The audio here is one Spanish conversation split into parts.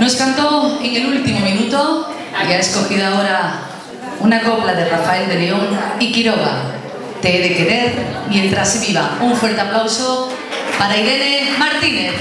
Nos cantó en el último minuto y ha escogido ahora una copla de Rafael de León y Quiroga. Te he de querer mientras viva. Un fuerte aplauso para Irene Martínez.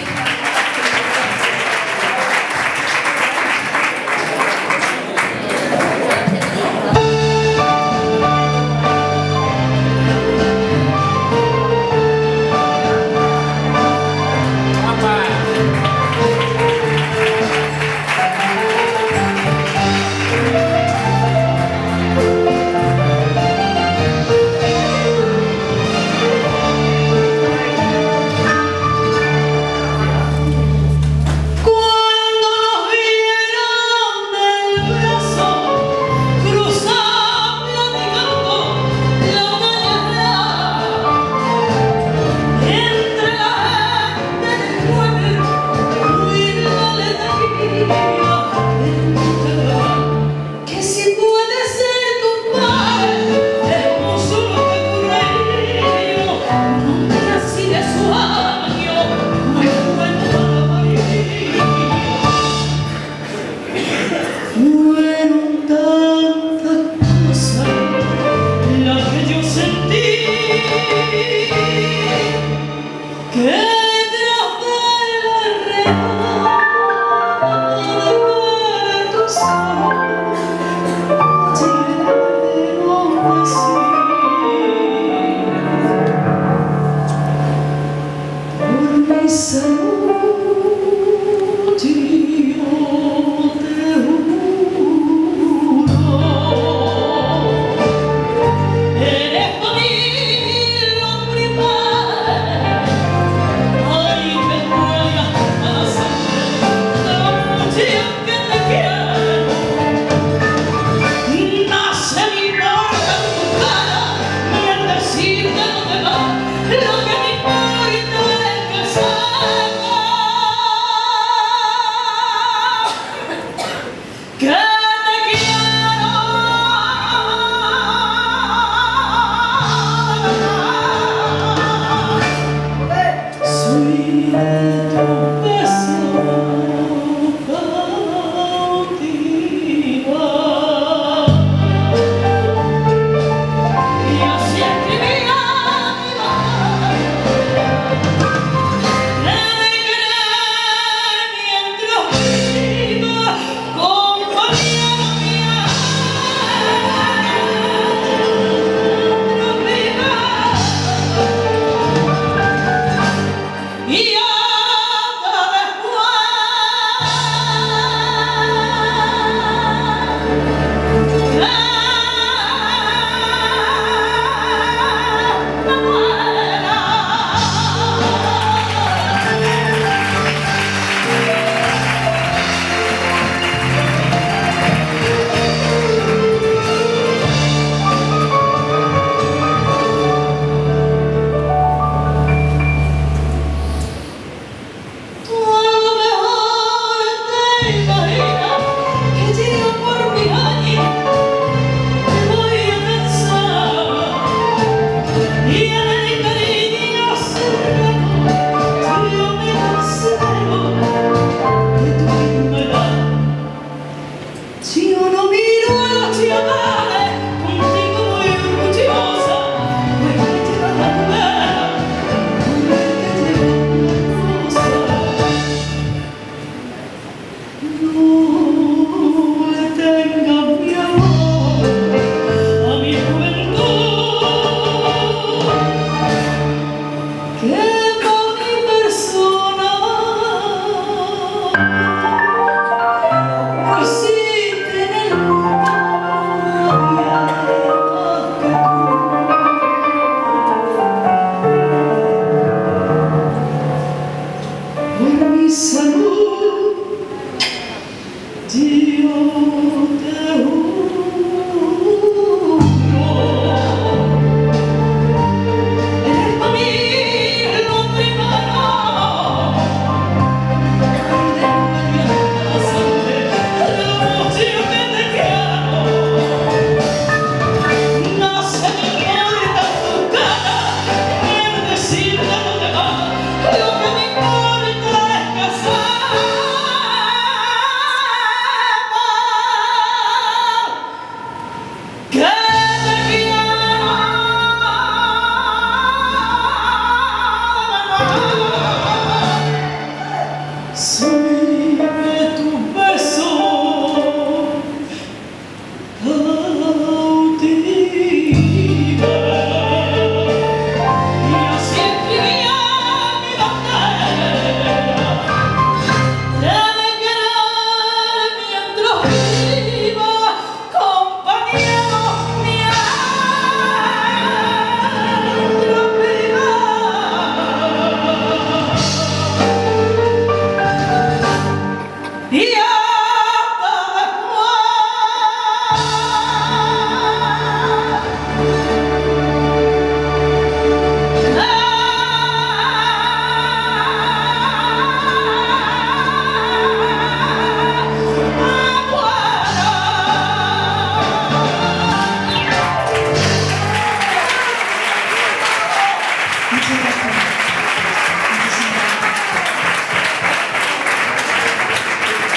You.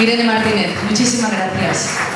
Irene Martínez, muchísimas gracias.